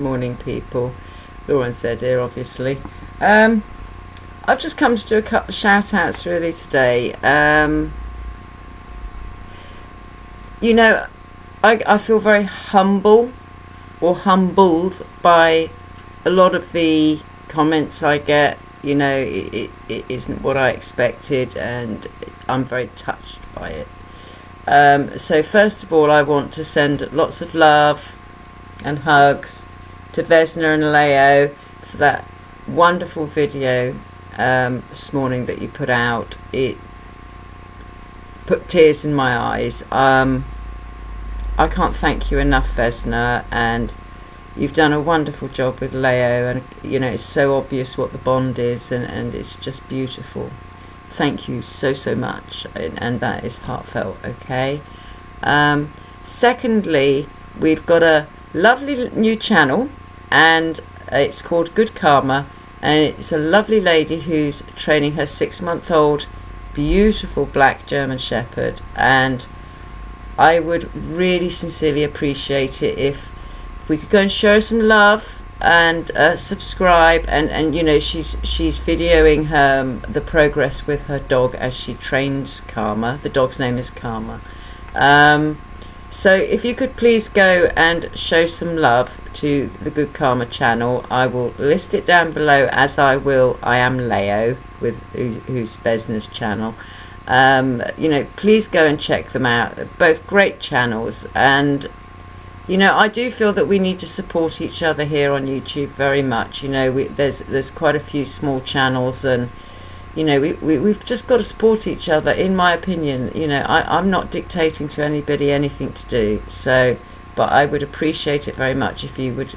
Morning, people. Laura said here, obviously. Um, I've just come to do a couple of shout outs really today. Um, you know, I, I feel very humble or humbled by a lot of the comments I get. You know, it, it, it isn't what I expected, and I'm very touched by it. Um, so, first of all, I want to send lots of love and hugs to Vesna and Leo for that wonderful video um, this morning that you put out. It put tears in my eyes. Um, I can't thank you enough, Vesna, and you've done a wonderful job with Leo, and you know it's so obvious what the bond is, and, and it's just beautiful. Thank you so so much, and, and that is heartfelt. Okay. Um, secondly, we've got a lovely new channel, and it's called Good Karma, and it's a lovely lady who's training her six-month-old beautiful black German Shepherd, and I would really sincerely appreciate it if we could go and show her some love and uh, subscribe. And and you know she's she's videoing her um, the progress with her dog as she trains Karma. The dog's name is Karma. Um, so if you could please go and show some love to the Good Karma channel I will list it down below as I will I am Leo with who's, who's Vesna's channel um, you know please go and check them out both great channels and you know, I do feel that we need to support each other here on YouTube very much. You know, we, there's there's quite a few small channels, and you know, we, we we've just got to support each other. In my opinion, you know, I, I'm not dictating to anybody anything to do. So, but I would appreciate it very much if you would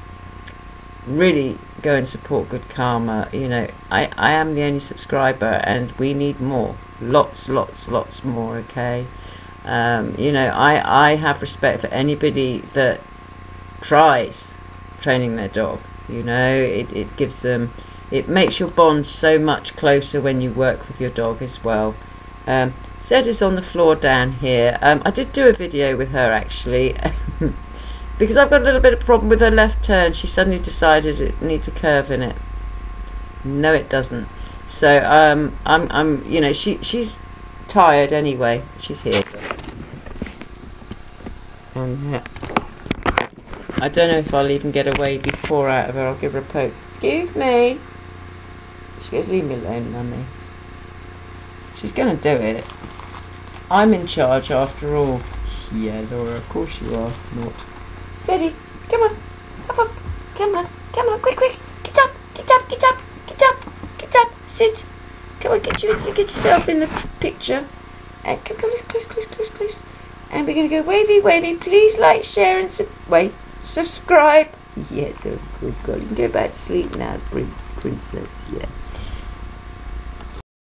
really go and support Good Karma. You know, I I am the only subscriber, and we need more, lots, lots, lots more. Okay. Um, you know, I, I have respect for anybody that tries training their dog. You know, it, it gives them, it makes your bond so much closer when you work with your dog as well. Um, Zed is on the floor down here. Um, I did do a video with her actually. because I've got a little bit of problem with her left turn. She suddenly decided it needs a curve in it. No, it doesn't. So um, I'm, I'm, you know, she, she's tired anyway. She's here. And yeah. I don't know if I'll even get away before out of her. I'll give her a poke. Excuse me. She goes, leave me alone, mummy. She's going to do it. I'm in charge after all. Yeah, Laura, of course you are. Not. Sadie, come on. Up, up. Come on. Come on, quick, quick. Get up, get up, get up, get up, get up. Sit. Come on, get you, get yourself in the picture. And come, come, close, close, close, close. And we're going to go wavy, wavy. Please like, share, and sub- wait, subscribe. Yes, oh, good girl. You can go back to sleep now, princess. Yeah.